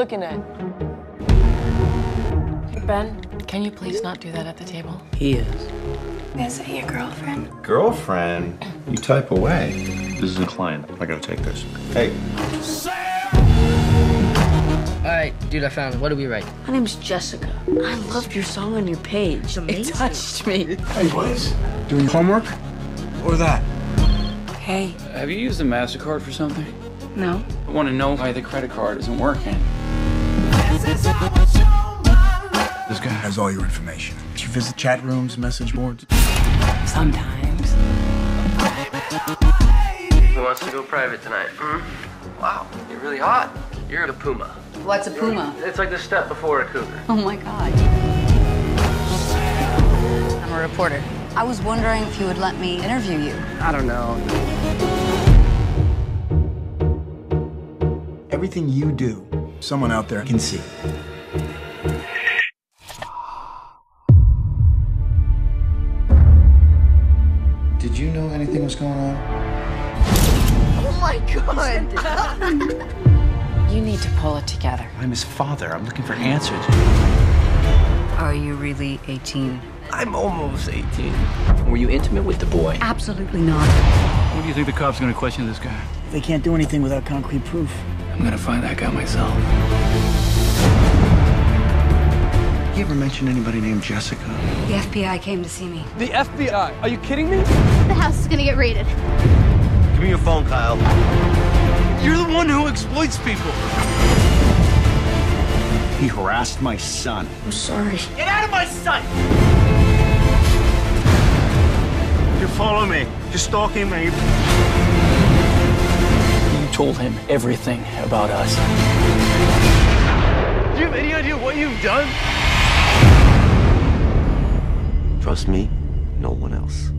looking at? Ben, can you please not do that at the table? He is. Is it your girlfriend? Girlfriend? You type away. This is a client. I gotta take this. Hey. All right, dude, I found it. What do we write? My name's Jessica. I loved your song on your page. It touched me. Hey, boys. Doing homework? Or that? Hey, Have you used a MasterCard for something? no. I want to know why the credit card isn't working. This guy has all your information. Did you visit chat rooms, message boards? Sometimes. Who wants to go private tonight? Hmm? Wow, you're really hot. You're a puma. What's a puma? It's like the step before a cougar. Oh my god. I'm a reporter. I was wondering if you would let me interview you. I don't know. Everything you do, someone out there can see. Did you know anything was going on? Oh my god. You need to pull it together. I'm his father. I'm looking for answers. Are you really 18? I'm almost 18. Were you intimate with the boy? Absolutely not. What do you think the cops are going to question this guy? They can't do anything without concrete proof. I'm going to find that guy myself. You ever mention anybody named Jessica? The FBI came to see me. The FBI? Are you kidding me? The house is gonna get raided. Give me your phone, Kyle. You're the one who exploits people. He harassed my son. I'm sorry. Get out of my sight! You follow me. You're stalking me. You told him everything about us. Do you have any idea what you've done? Trust me, no one else.